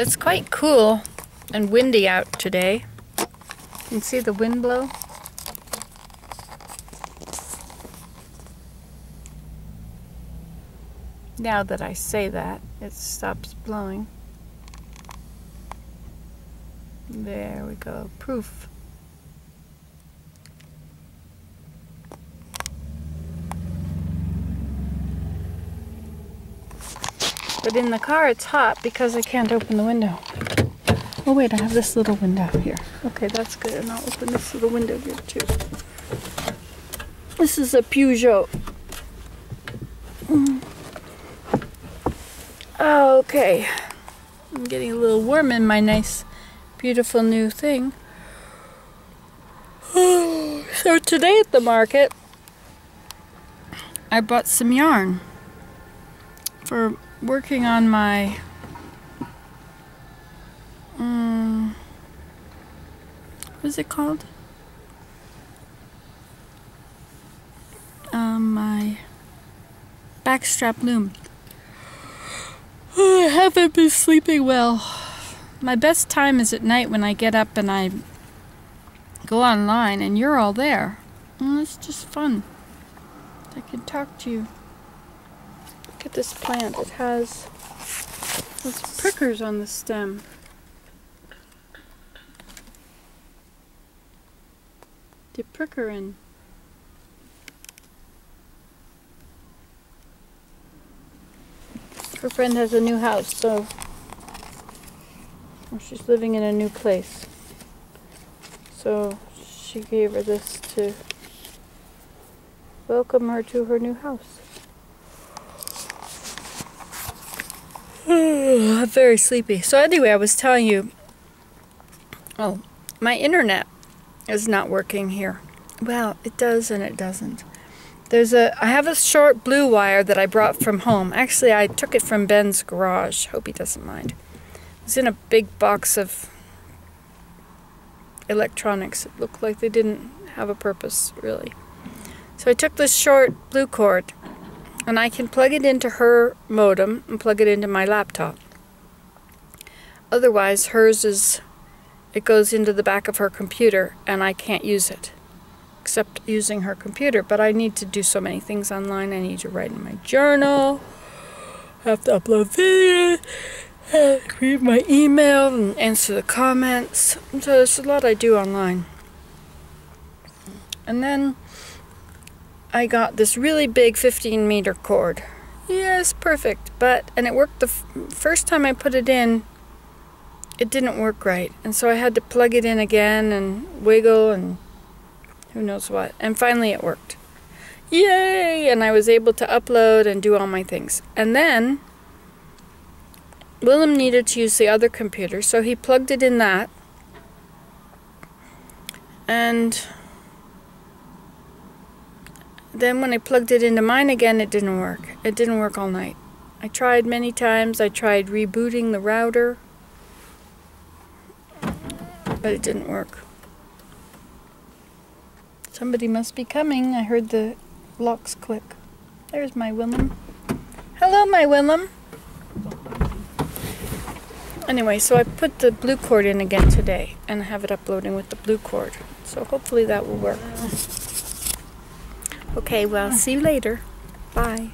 It's quite cool and windy out today. You can see the wind blow. Now that I say that, it stops blowing. There we go, proof. But in the car it's hot because I can't open the window. Oh wait, I have this little window here. Okay, that's good. And I'll open this little window here too. This is a Peugeot. Mm. Okay. I'm getting a little warm in my nice, beautiful new thing. so today at the market, I bought some yarn for working on my um, what is it called? Um, my backstrap loom. I haven't been sleeping well. My best time is at night when I get up and I go online and you're all there. Well, it's just fun. I can talk to you. Look at this plant. It has those prickers on the stem. The pricker in. Her friend has a new house, so she's living in a new place. So she gave her this to welcome her to her new house. I'm very sleepy. So anyway, I was telling you, oh, my internet is not working here. Well, it does and it doesn't. There's a, I have a short blue wire that I brought from home. Actually, I took it from Ben's garage. Hope he doesn't mind. It's in a big box of electronics. It looked like they didn't have a purpose, really. So I took this short blue cord and I can plug it into her modem and plug it into my laptop. Otherwise, hers is, it goes into the back of her computer and I can't use it except using her computer. But I need to do so many things online. I need to write in my journal, I have to upload videos, read my email, and answer the comments. So there's a lot I do online. And then I got this really big 15 meter cord. Yes, perfect. But, and it worked the first time I put it in, it didn't work right. And so I had to plug it in again and wiggle and who knows what. And finally it worked. Yay! And I was able to upload and do all my things. And then Willem needed to use the other computer, so he plugged it in that. And then when I plugged it into mine again, it didn't work. It didn't work all night. I tried many times. I tried rebooting the router, but it didn't work. Somebody must be coming. I heard the locks click. There's my Willem. Hello, my Willem. Anyway, so I put the blue cord in again today and have it uploading with the blue cord. So hopefully that will work. Okay, well, see you later. Bye.